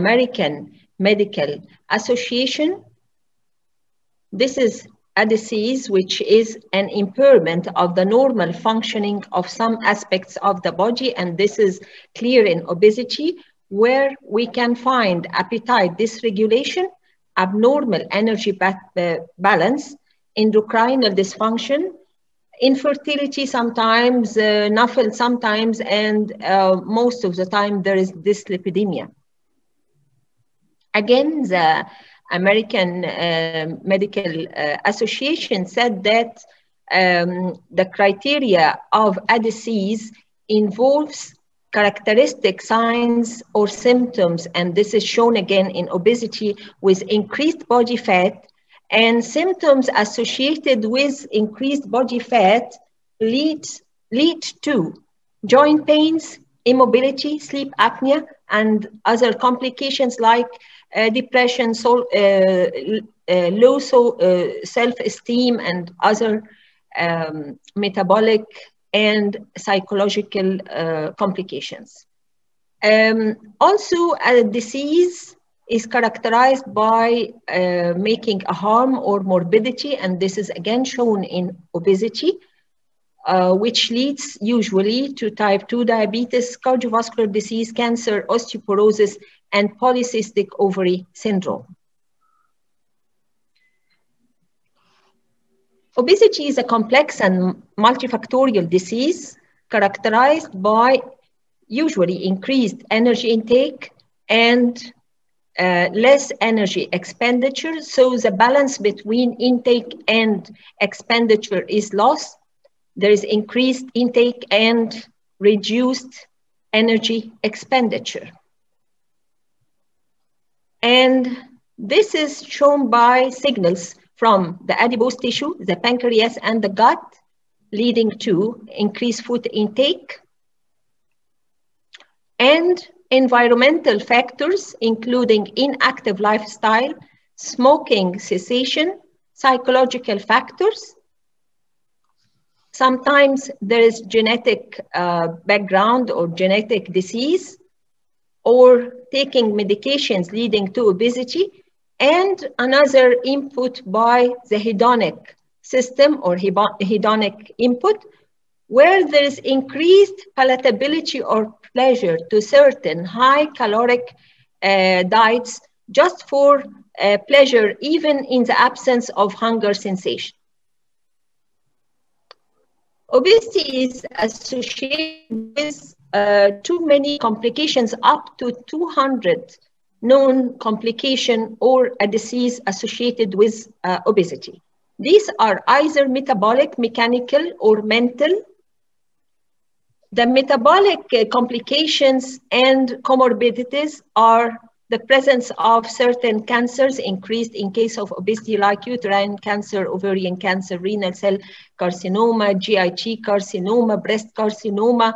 American Medical Association. This is a disease which is an impairment of the normal functioning of some aspects of the body, and this is clear in obesity, where we can find appetite dysregulation, abnormal energy ba balance, endocrinal dysfunction, infertility sometimes, uh, sometimes, and uh, most of the time there is dyslipidemia. Again, the American uh, Medical uh, Association said that um, the criteria of a disease involves characteristic signs or symptoms, and this is shown again in obesity with increased body fat, and symptoms associated with increased body fat lead, lead to joint pains, immobility, sleep apnea, and other complications like uh, depression, so, uh, uh, low so, self-esteem, and other um, metabolic and psychological complications. Um, also, a disease is characterized by uh, making a harm or morbidity, and this is again shown in obesity, uh, which leads usually to type 2 diabetes, cardiovascular disease, cancer, osteoporosis, and polycystic ovary syndrome. Obesity is a complex and multifactorial disease characterized by usually increased energy intake and uh, less energy expenditure. So the balance between intake and expenditure is lost. There is increased intake and reduced energy expenditure. And this is shown by signals from the adipose tissue, the pancreas, and the gut, leading to increased food intake. And environmental factors, including inactive lifestyle, smoking cessation, psychological factors. Sometimes there is genetic uh, background or genetic disease or taking medications leading to obesity and another input by the hedonic system or hedonic input where there is increased palatability or pleasure to certain high caloric uh, diets just for uh, pleasure, even in the absence of hunger sensation. Obesity is associated with uh, too many complications, up to 200 known complication or a disease associated with uh, obesity. These are either metabolic, mechanical, or mental, the metabolic uh, complications and comorbidities are the presence of certain cancers increased in case of obesity like uterine cancer, ovarian cancer, renal cell carcinoma, GIT carcinoma, breast carcinoma.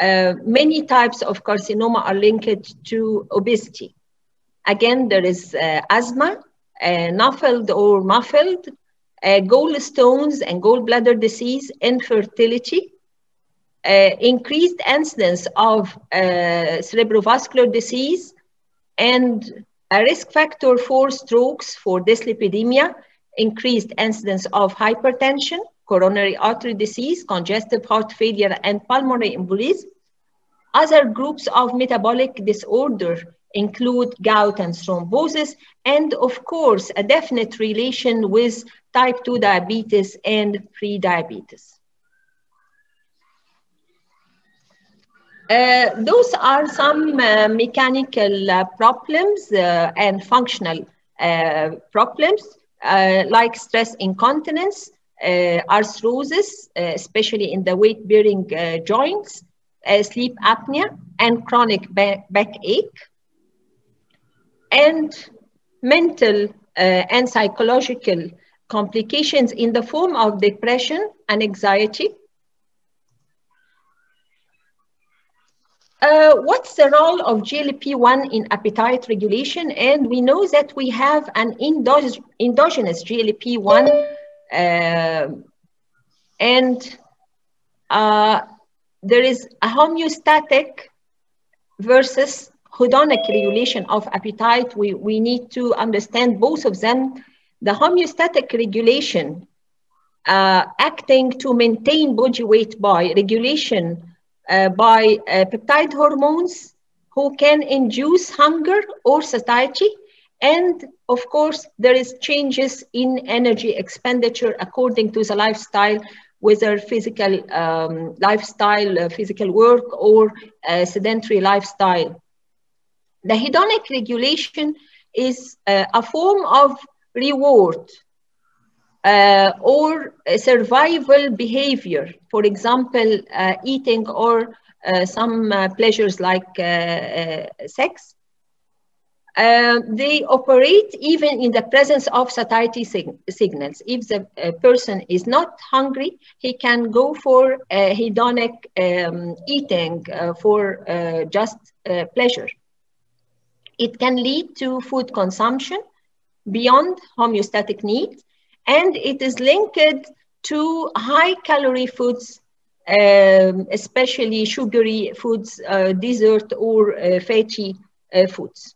Uh, many types of carcinoma are linked to obesity. Again, there is uh, asthma, uh, or muffled, uh, gallstones and gallbladder disease, infertility, uh, increased incidence of cerebrovascular disease and a risk factor for strokes, for dyslipidemia, increased incidence of hypertension, coronary artery disease, congestive heart failure, and pulmonary embolism. Other groups of metabolic disorder include gout and thrombosis, and of course, a definite relation with type 2 diabetes and pre-diabetes. Uh, those are some uh, mechanical uh, problems uh, and functional uh, problems like stress incontinence, arthrosis, especially in the weight-bearing joints, sleep apnea, and chronic back backache, and mental and psychological complications in the form of depression and anxiety, Uh, what's the role of GLP-1 in appetite regulation? And we know that we have an endogenous GLP-1 uh, and uh, there is a homeostatic versus hedonic regulation of appetite, we, we need to understand both of them. The homeostatic regulation uh, acting to maintain body weight by regulation uh, by uh, peptide hormones who can induce hunger or satiety. And of course, there is changes in energy expenditure according to the lifestyle, whether physical um, lifestyle, uh, physical work, or uh, sedentary lifestyle. The hedonic regulation is uh, a form of reward uh, or survival behavior, for example, uh, eating or uh, some pleasures like uh, uh, they operate even in the presence of satiety sig signals. If the person is not hungry, he can go for hedonic um, eating for just pleasure. It can lead to food consumption beyond homeostatic needs and it is linked to high calorie foods, um, especially sugary foods, uh, dessert or uh, fatty uh, foods.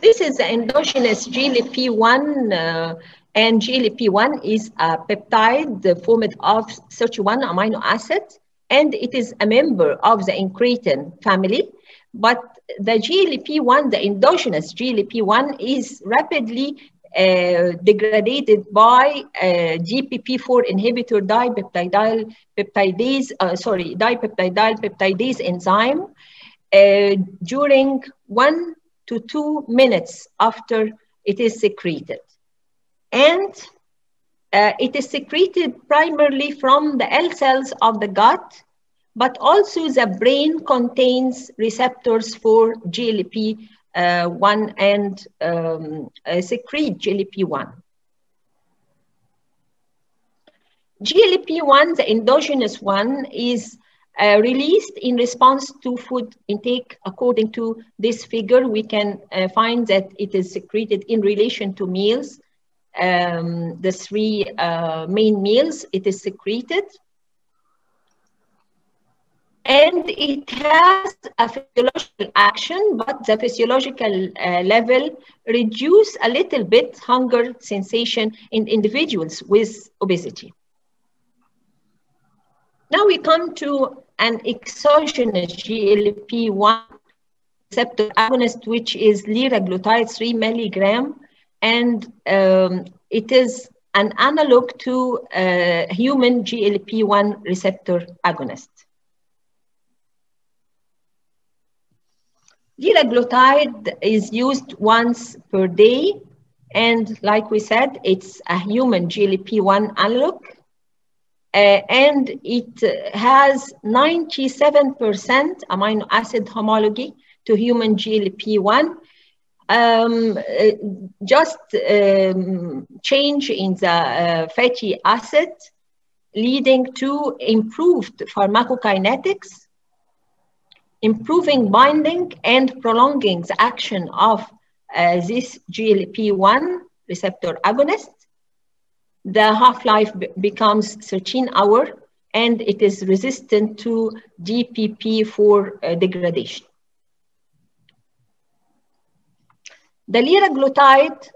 This is the endogenous GLP-1 uh, and GLP-1 is a peptide the formed of 31 amino acids and it is a member of the incretin family. But the GLP-1, the endogenous GLP-1 is rapidly uh, degraded by uh, DPP-4 inhibitor dipeptidyl peptidase, uh, sorry, dipeptidyl peptidase enzyme uh, during one to two minutes after it is secreted. And uh, it is secreted primarily from the L cells of the gut but also the brain contains receptors for GLP uh, 1 and um, uh, secrete GLP-1. GLP-1, the endogenous one, is uh, released in response to food intake. According to this figure, we can uh, find that it is secreted in relation to meals. Um, the three uh, main meals, it is secreted and it has a physiological action, but the physiological uh, level reduce a little bit hunger sensation in individuals with obesity. Now we come to an exogenous GLP-1 receptor agonist, which is liraglutide 3 milligram, and um, it is an analog to uh, human GLP-1 receptor agonist. Liraglutide is used once per day. And like we said, it's a human GLP-1 analog. Uh, and it has 97% amino acid homology to human GLP-1. Um, uh, just um, change in the uh, fatty acid leading to improved pharmacokinetics improving binding and prolonging the action of uh, this GLP-1 receptor agonist. The half-life becomes 13 hour and it is resistant to DPP-4 uh, degradation. The liraglutide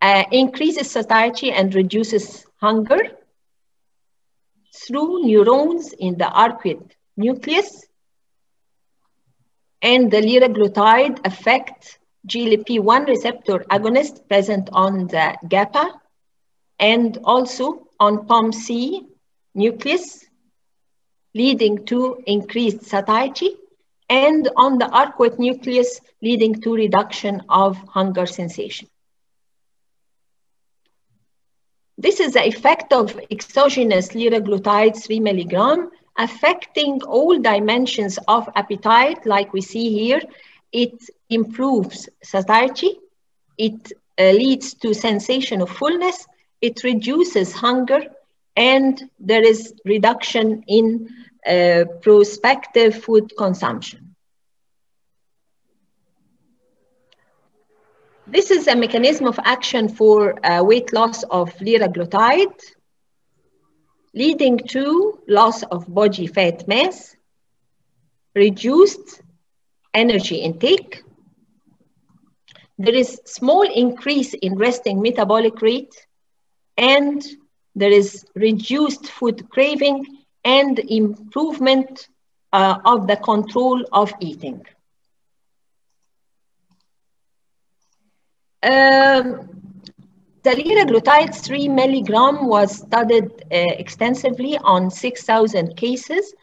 uh, increases satiety and reduces hunger through neurons in the arcuate nucleus and the liraglutide affect GLP-1 receptor agonist present on the GABA and also on POMC nucleus, leading to increased satiety, and on the arcuate nucleus, leading to reduction of hunger sensation. This is the effect of exogenous liraglutide 3 milligram affecting all dimensions of appetite, like we see here. It improves satiety, it uh, leads to sensation of fullness, it reduces hunger, and there is reduction in uh, prospective food consumption. This is a mechanism of action for uh, weight loss of liraglutide leading to loss of body fat mass reduced energy intake. There is small increase in resting metabolic rate and there is reduced food craving and improvement uh, of the control of eating. Um, the liraglutide 3 milligram was studied uh, extensively on 6,000 cases,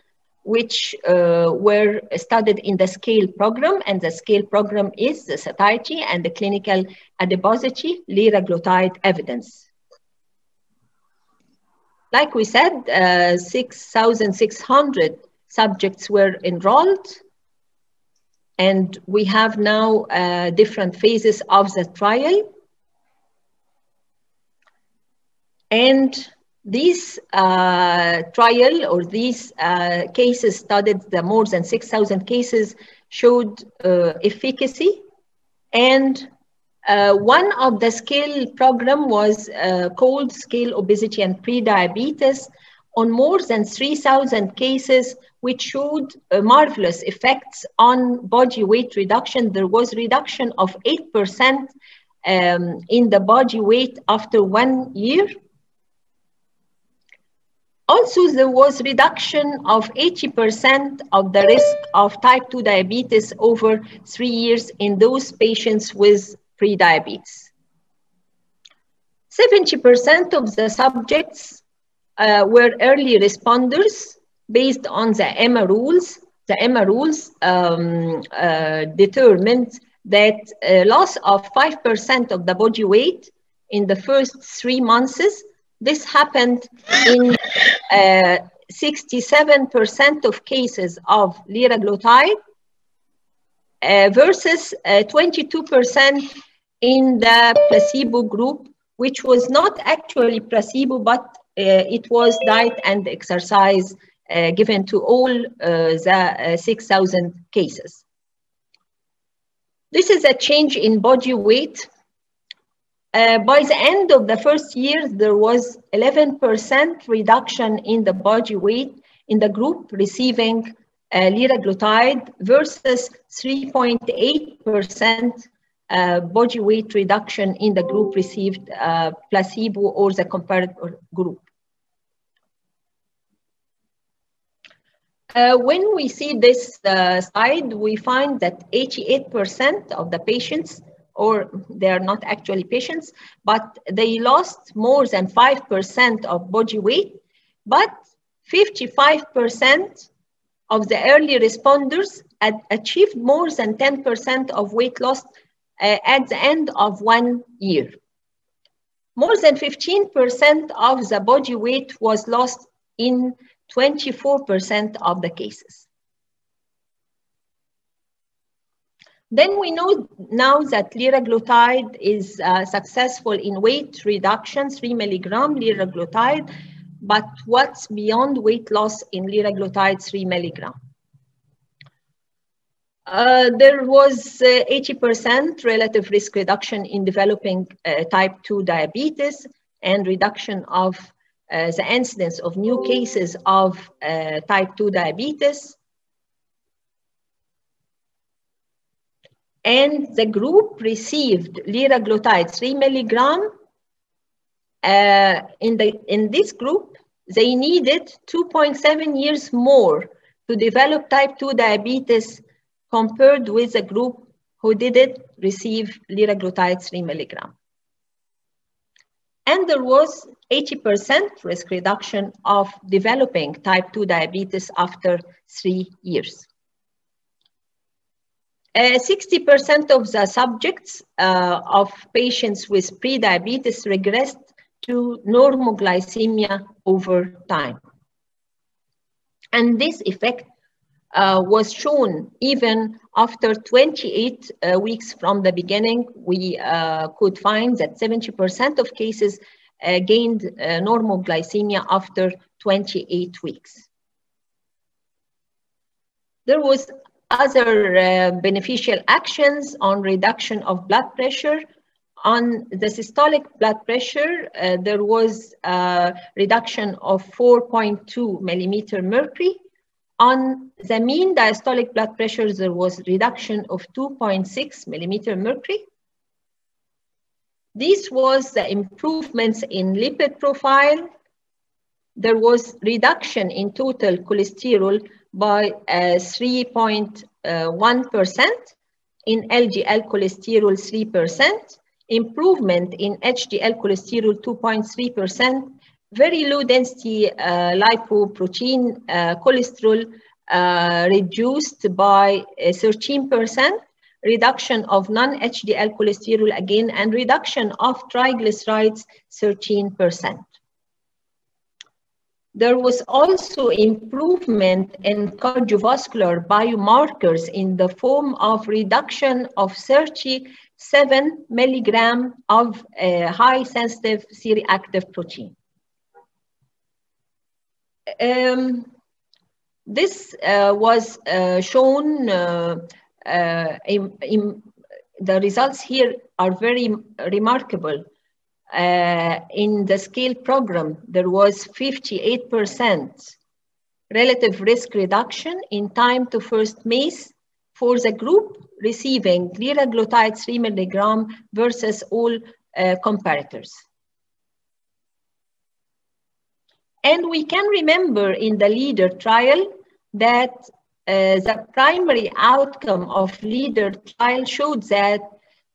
which uh, were studied in the SCALE program. And the SCALE program is the satiety and the clinical adiposity liraglutide evidence. Like we said, uh, 6,600 subjects were enrolled. And we have now uh, different phases of the trial. And this uh, trial or these uh, cases studied, the more than 6,000 cases, showed uh, efficacy. And uh, one of the scale program was uh, called Scale Obesity and Prediabetes on more than 3,000 cases, which showed uh, marvelous effects on body weight reduction. There was reduction of 8% um, in the body weight after one year also, there was reduction of 80% of the risk of type 2 diabetes over three years in those patients with prediabetes. 70% of the subjects uh, were early responders based on the EMA rules. The EMA rules um, uh, determined that a loss of 5% of the body weight in the first three months this happened in 67% uh, of cases of liraglutide uh, versus 22% uh, in the placebo group, which was not actually placebo, but uh, it was diet and exercise uh, given to all the 6,000 cases. This is a change in body weight uh, by the end of the first year, there was 11% reduction in the body weight in the group receiving uh, liraglutide versus 3.8% uh, body weight reduction in the group received uh, placebo or the comparator group. Uh, when we see this uh, slide, we find that 88% of the patients or they're not actually patients, but they lost more than 5% of body weight, but 55% of the early responders achieved more than 10% of weight loss uh, at the end of one year. More than 15% of the body weight was lost in 24% of the cases. Then we know now that liraglutide is uh, successful in weight reduction, 3 milligram liraglutide, but what's beyond weight loss in liraglutide 3 milligram? Uh, there was 80% uh, relative risk reduction in developing uh, type 2 diabetes and reduction of the incidence of new cases of type 2 diabetes. and the group received liraglutide 3 milligram. Uh, in, the, in this group, they needed 2.7 years more to develop type 2 diabetes compared with the group who didn't receive liraglutide 3 milligram. And there was 80% risk reduction of developing type 2 diabetes after three years. 60% uh, of the subjects uh, of patients with prediabetes regressed to normoglycemia over time. And this effect uh, was shown even after 28 uh, weeks from the beginning. We uh, could find that 70% of cases uh, gained normoglycemia after 28 weeks. There was other uh, beneficial actions on reduction of blood pressure. On the systolic blood pressure, uh, there was a reduction of 4.2 millimeter mercury. On the mean diastolic blood pressure, there was reduction of 2.6 millimeter mercury. This was the improvements in lipid profile. There was reduction in total cholesterol by 3.1%, uh, in LDL cholesterol 3%, improvement in HDL cholesterol 2.3%, very low density uh, lipoprotein uh, cholesterol uh, reduced by 13%, reduction of non-HDL cholesterol again, and reduction of triglycerides 13%. There was also improvement in cardiovascular biomarkers in the form of reduction of 37 milligram of uh, high sensitive C-reactive protein. Um, this uh, was uh, shown uh, uh, in, in, the results here are very remarkable. Uh, in the scale program, there was 58% relative risk reduction in time to first MACE for the group receiving liraglutide 3 milligram versus all uh, comparators. And we can remember in the LEADER trial that uh, the primary outcome of LEADER trial showed that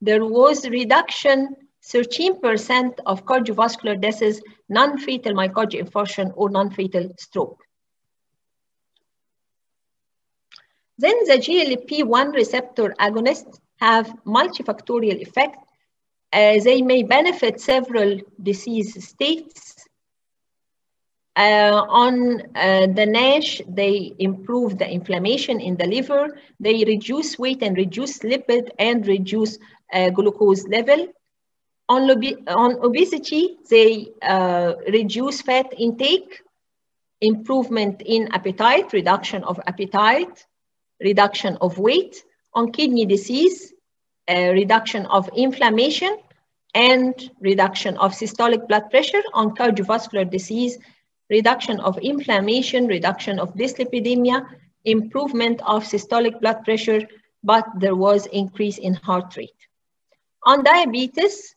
there was reduction 13% of cardiovascular deaths, non-fatal myocardial infarction or non-fatal stroke. Then the GLP-1 receptor agonists have multifactorial effect. Uh, they may benefit several disease states uh, on uh, the NASH, they improve the inflammation in the liver, they reduce weight and reduce lipid and reduce uh, glucose level. On, on obesity, they uh, reduce fat intake, improvement in appetite, reduction of appetite, reduction of weight. On kidney disease, reduction of inflammation, and reduction of systolic blood pressure. On cardiovascular disease, reduction of inflammation, reduction of dyslipidemia, improvement of systolic blood pressure, but there was increase in heart rate. On diabetes,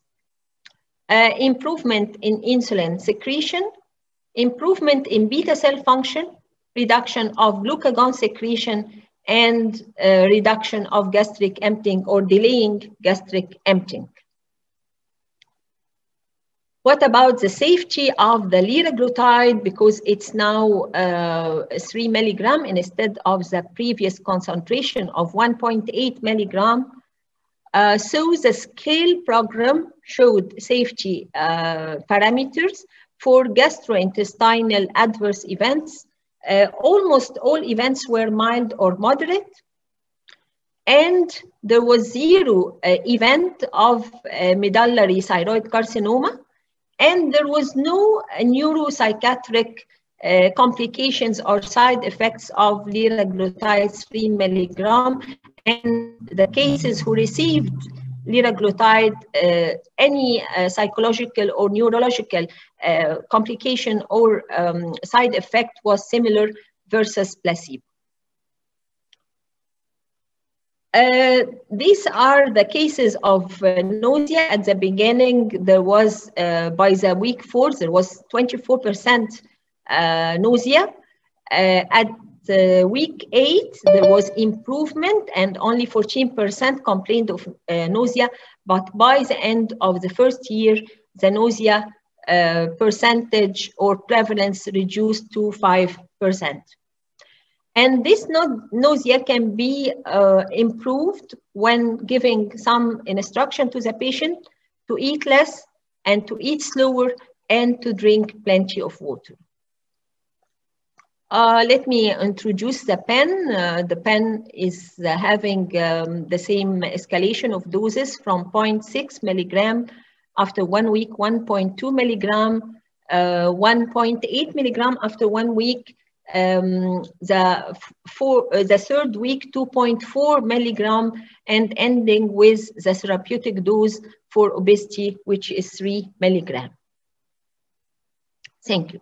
uh, improvement in insulin secretion, improvement in beta cell function, reduction of glucagon secretion, and uh, reduction of gastric emptying or delaying gastric emptying. What about the safety of the liraglutide because it's now uh, 3 milligram instead of the previous concentration of 1.8 milligram? Uh, so the scale program showed safety uh, parameters for gastrointestinal adverse events. Uh, almost all events were mild or moderate. And there was zero uh, event of uh, medullary thyroid carcinoma and there was no neuropsychiatric uh, complications or side effects of liraglutide 3 milligram. And the cases who received liraglutide, uh, any uh, psychological or neurological uh, complication or um, side effect was similar versus placebo. Uh, these are the cases of uh, nausea. At the beginning, there was, uh, by the week four, there was 24% uh, nausea. Uh, at week eight, there was improvement and only 14% complained of nausea. But by the end of the first year, the nausea percentage or prevalence reduced to 5%. And this nausea can be uh, improved when giving some instruction to the patient to eat less and to eat slower and to drink plenty of water. Uh, let me introduce the pen. Uh, the pen is uh, having um, the same escalation of doses from 0.6 milligram after one week, 1.2 milligram, uh, 1.8 milligram after one week, um, the, four, uh, the third week 2.4 milligram and ending with the therapeutic dose for obesity, which is 3 milligram. Thank you.